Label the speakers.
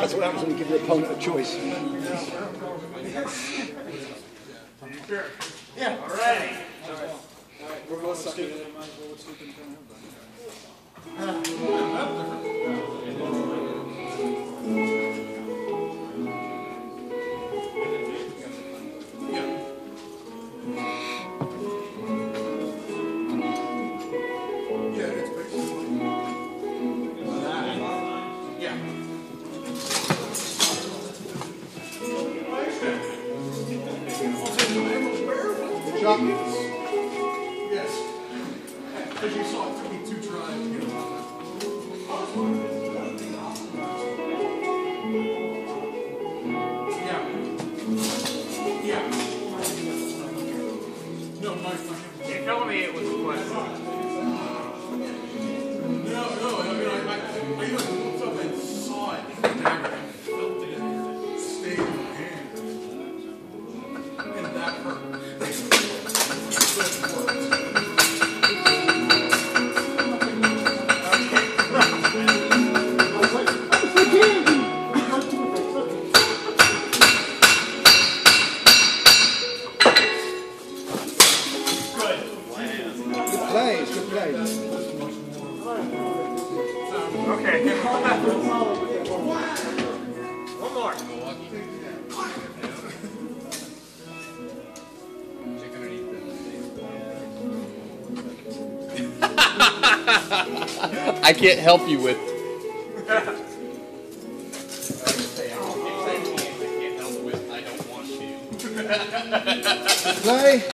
Speaker 1: That's what happens when you give your opponent a choice.
Speaker 2: Yeah. All right.
Speaker 3: We're both sucking.
Speaker 1: Good job.
Speaker 2: Yes. As you saw, it took me two tries to get it. Yeah. Yeah. No, my, my.
Speaker 4: You told me it was a question.
Speaker 1: Good plays, good plays.
Speaker 4: Okay. One more.
Speaker 5: I can't help you with.
Speaker 1: Play.